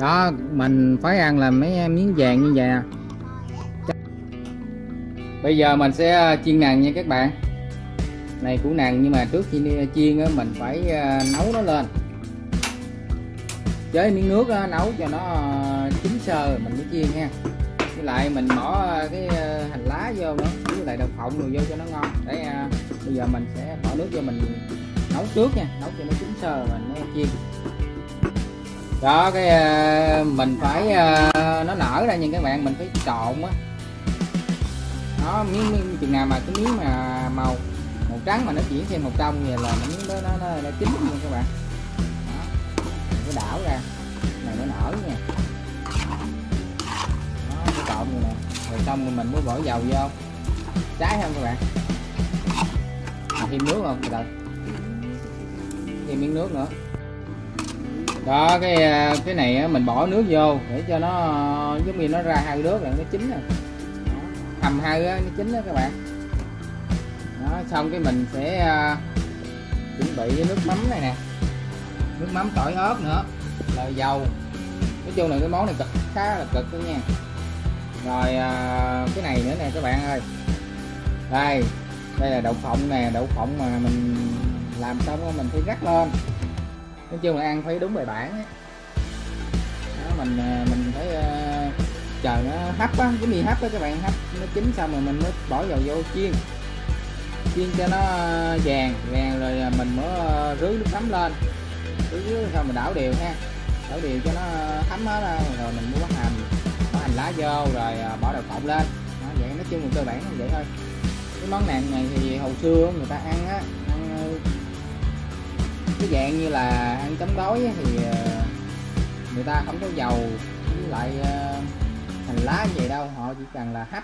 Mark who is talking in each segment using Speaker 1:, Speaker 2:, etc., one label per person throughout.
Speaker 1: đó mình phải ăn là mấy miếng vàng như vậy à. bây giờ mình sẽ ờ, chiên nàng nha các bạn này củ nàng nhưng mà trước khi ờ, chiên á mình phải ờ, nấu nó lên chế miếng nước á, nấu cho nó chín sơ mình mới chiên nha. với lại mình bỏ cái hành lá vô nữa với lại đậu phộng rồi vô cho nó ngon để bây giờ mình sẽ bỏ nước vô mình nấu trước nha nấu cho nó chín sơ mình mới chiên đó cái ờ, mình phải ờ, nó nở ra nhưng các bạn mình phải trộn á. Nó miếng, miếng chừng nào mà cái miếng mà màu màu trắng mà nó chuyển sang màu trong vậy là miếng đó nó, nó, nó chín luôn các bạn. Đó. cái đảo ra này nó nở nha. Nó cái trộn như nè rồi xong rồi mình mới bỏ dầu vô. Trái không các bạn? À, thêm nước không? Từ từ. Thêm miếng nước nữa đó, cái à, cái này mình bỏ nước vô để cho nó, giống như nó ra hai nước là nó chín rồi. Hầm hai nó chín đó các bạn. Đó, xong cái mình sẽ à, chuẩn bị cái nước mắm này nè. Nước mắm tỏi ớt nữa, là dầu. Nói chung là cái món này cực, khá là cực đó nha. Rồi à, cái này nữa nè các bạn ơi. Đây đây là đậu phộng nè, đậu phộng mà mình làm xong rồi mình phải rắc lên nói chung là ăn phải đúng bài bản ấy. đó, mình à, mình phải uh, chờ nó hấp á cái mì hấp á các bạn hấp nó chín xong rồi mình mới bỏ dầu vô chiên. Chiên cho nó à, vàng vàng rồi mình mới rưới nước mắm lên. Rưới rưới xong mình đảo đều ha. Đảo đều cho nó thấm hết ra rồi mình mới bắt hành. Bỏ hành lá vô rồi bỏ đậu phộng lên. Đó, vậy nói chung là cơ bản là vậy thôi. Cái món này này thì hồi xưa người ta ăn á cái dạng như là ăn chấm gói thì ờ, người ta không có dầu với lại ờ, hành lá như vậy đâu. Họ chỉ cần là hấp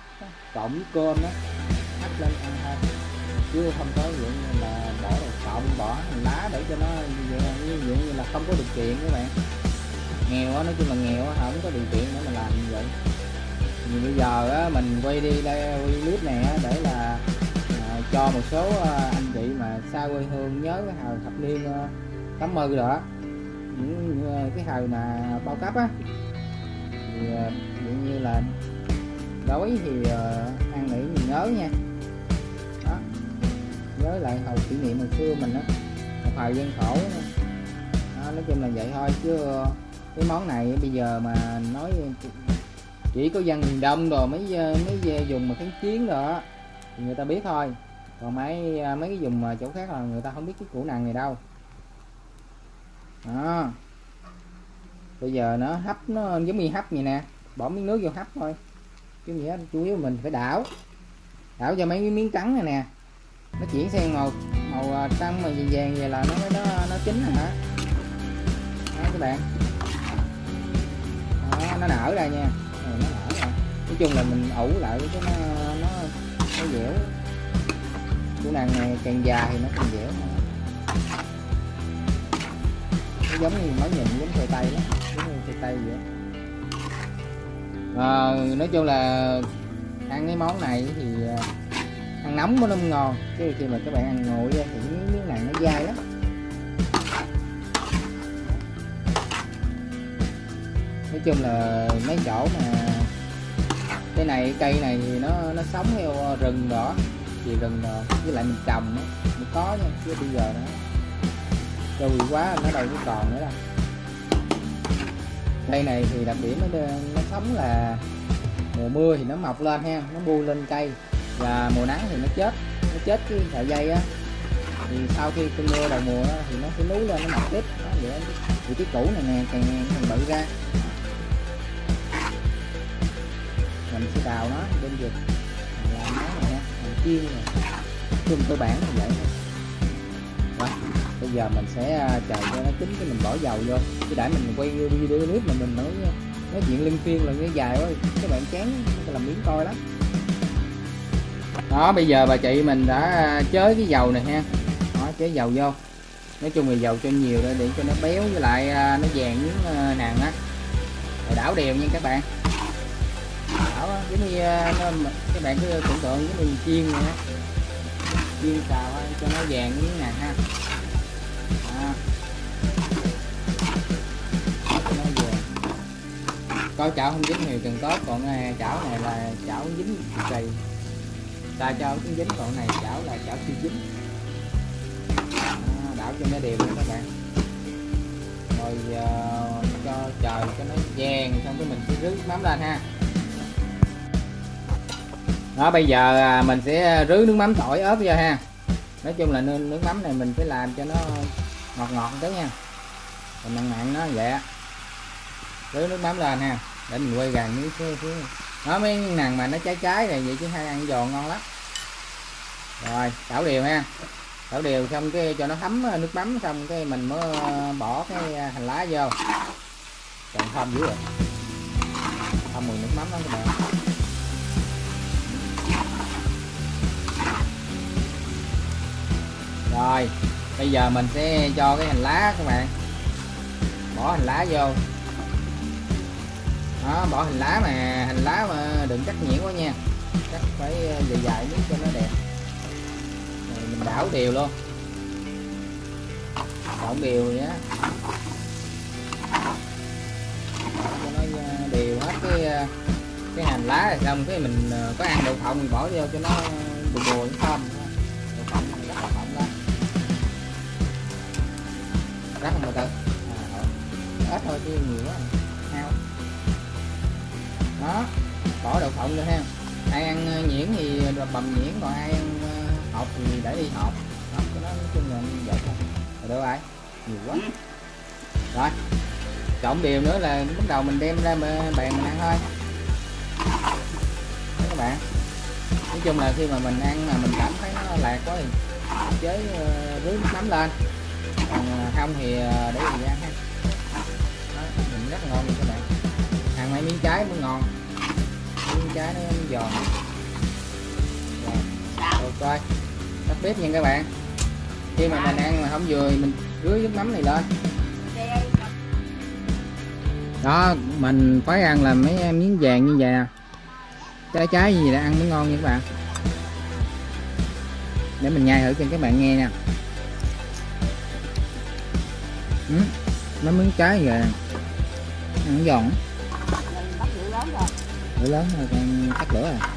Speaker 1: trộn với cơm đó hấp lên ăn thôi. Chứ không có dạng như là bỏ đồ cộng bỏ hành lá để cho nó như vậy như là không có điều kiện các bạn. Nghèo á, nói chung là nghèo á, không có điều kiện để mà làm như vậy. Thì bây giờ á, mình quay đi đây, quay clip này á, để là cho một số ờ, anh chị mà xa quê hương nhớ cái hồi thập niên à, tám mươi rồi đó. Những ờ, cái hồi mà bao cấp á. Thì như là đói thì ăn nghỉ mình nhớ nha. Đó. Nhớ lại hồi kỷ niệm hồi xưa mình đó một hồi gian khổ đó. đó, nói chung là vậy thôi chứ cái món này bây giờ mà nói chỉ có dân miền đông rồi mấy mấy dùng mà kháng chiến rồi á thì người ta biết thôi còn mấy à, mấy cái dùng mà chỗ khác là người ta không biết cái củ nàng này đâu. Đó. Bây giờ nó hấp nó giống như hấp vậy nè. Bỏ miếng nước vô hấp thôi. Chứ gì chủ yếu mình phải đảo. Đảo cho mấy miếng trắng này nè. Nó chuyển sang màu màu à, trắng mà vàng vàng vậy là nó nó nó chín hả? Đó các bạn. Đó, nó nở ra nha. Ừ, nó nở ra. Nói chung là mình ủ lại cho nó nó nó dẻo củ nàng này càng già thì nó càng dẻo nó giống như mới nhìn giống khoai tây đó giống như khoai tây vậy. À, nói chung là ăn cái món này thì ờ, ăn nóng mới nó ngon. Chứ khi mà các bạn ăn nguội thì miếng, miếng này nó dai lắm. Nói chung là mấy chỗ mà cái này cây này thì nó nó sống theo rừng đó thì rừng ờ, với lại mình trồng mới có nha chứ bây giờ nó trôi quá nó đâu có còn nữa đâu. Cây này thì đặc điểm nó, nó sống là mùa mưa thì nó mọc lên ha nó bu lên cây và mùa nắng thì nó chết nó chết cái sợi dây á. Thì sau khi cơn mưa đầu mùa đó, thì nó sẽ núi lên nó mọc tiếp đó, vậy đó. thì cái củ này nè càng càng bự ra. Mình sẽ đào nó bên về này chung cơ bản như vậy đó. bây giờ mình sẽ à, chờ cho nó chín cái mình bỏ dầu vô. Chứ để mình quay video clip mà mình nói à, nói chuyện liên phiên là cái dài quá. Các bạn chán làm miếng coi lắm. Đó bây giờ bà chị mình đã à, chế cái dầu này ha. Đó, chế dầu vô. Nói chung là dầu cho nhiều để, để cho nó béo với lại nó vàng miếng nàng á. Đảo đều nha các bạn đảo giống như à, các bạn cứ tưởng tượng giống như chiên vậy á. Chiên xào cho nó vàng những này ha. À. nó vàng. Coi chảo không dính thì càng tốt còn này chảo này là chảo dính cực kỳ ta cho cũng dính còn này chảo là chảo chưa dính. À, đảo cho nó đều nha các bạn. Rồi uh, cho trời cho nó vàng xong cái mình sẽ rưới mắm lên ha đó, bây giờ à, mình sẽ rưới nước mắm tỏi ớt vô ha. Nói chung là nên nước mắm này mình phải làm cho nó ngọt ngọt tới nha. Mình mặn mặn nó vậy á. Rưới nước mắm lên ha, để mình quay gần miếng xíu xíu nó mấy nàng mà nó trái trái này, vậy chứ hay ăn giòn ngon lắm. Rồi đảo đều ha. Đảo đều xong cái cho nó thấm à, nước mắm xong cái mình mới à, bỏ cái hành lá vô. Còn thơm dữ rồi thơm mùi nước mắm đó các bạn. Rồi, bây giờ mình sẽ cho cái hành lá các bạn. Bỏ hành lá vô. Đó, bỏ hành lá mà, hành lá mà đừng cắt nhuyễn quá nha. Cắt phải ờ, dài dài miếng cho nó đẹp. Rồi, mình đảo đều luôn. Đảo đều nhé cho nó ờ, đều hết cái ờ, cái hành lá rồi xong cái mình có ăn đậu phộng thì bỏ vô cho nó bùi bùi thơm. Rắc không từ à, ít thôi chứ nhiều quá. Hao đó bỏ đậu phộng nữa ha. Ai ăn ờ, nhuyễn thì bầm nhuyễn còn ai ăn ờ, hộp thì để đi hộp. Đó cái đó nói chung là vậy thôi. Rồi đâu ai? Nhiều quá. Rồi trộn đều nữa là bắt đầu mình đem ra bàn mình ăn thôi. Đó các bạn? Nói chung là khi mà mình ăn mà mình cảm thấy nó lạc quá thì chế ờ, rưới nước mắm lên. Ờ, không thì ờ, để thời ăn ha. Đó, mình rất ngon luôn các bạn. Hàng mấy miếng trái mới ngon. Miếng trái nó giòn. Rồi ok tắt bếp nha các bạn. Khi mà mình ăn mà không vừa thì mình rưới nước mắm này lên. Đó mình phải ăn là mấy ờ, miếng vàng như vậy nè trái trái gì để ăn mới ngon nha các bạn. Để mình nhai thử cho các bạn nghe nha ừ, nó miếng trái về ăn giòn. Lửa lớn rồi con tắt lửa à?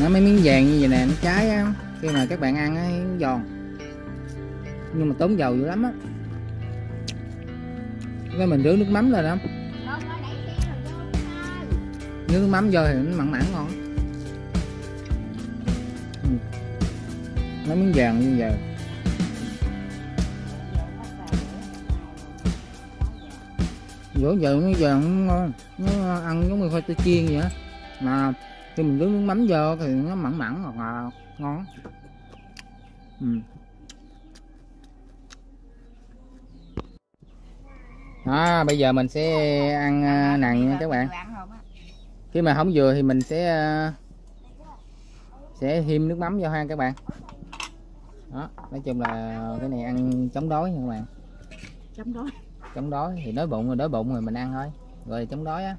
Speaker 1: Nó mấy miếng vàng như vậy nè nó trái á khi mà các bạn ăn ấy giòn. Nhưng mà tốn dầu dữ lắm á. Cái mình rửa nước mắm lên không nước mắm vô thì nó mặn mặn ngon. Ừ. Nó miếng vàng như vậy. Dỗ giờ nó giờ nó ngon nó ăn giống như khoai tây chiên vậy đó, mà khi mình rưới nước mắm vô thì nó mặn mặn hoặc là ngon. Ừ. đó bây giờ mình sẽ ăn uh, nha các bạn. Khi mà không vừa thì mình sẽ à, sẽ thêm nước mắm vô ha các bạn. Đó nói chung là cái này ăn chống đói nha các bạn.
Speaker 2: Chống đói
Speaker 1: chống đói thì đói bụng rồi đói bụng rồi mình ăn thôi. Rồi chống đói á.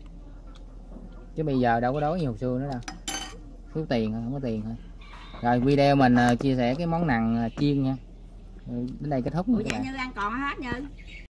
Speaker 1: Chứ bây giờ đâu có đói như hồi xưa nữa đâu. Thiếu tiền không có tiền thôi. Rồi video mình uh, chia sẻ cái món nằng uh, chiên nha. Đến đây kết thúc
Speaker 2: Ủa, dạ, như ăn còn hết như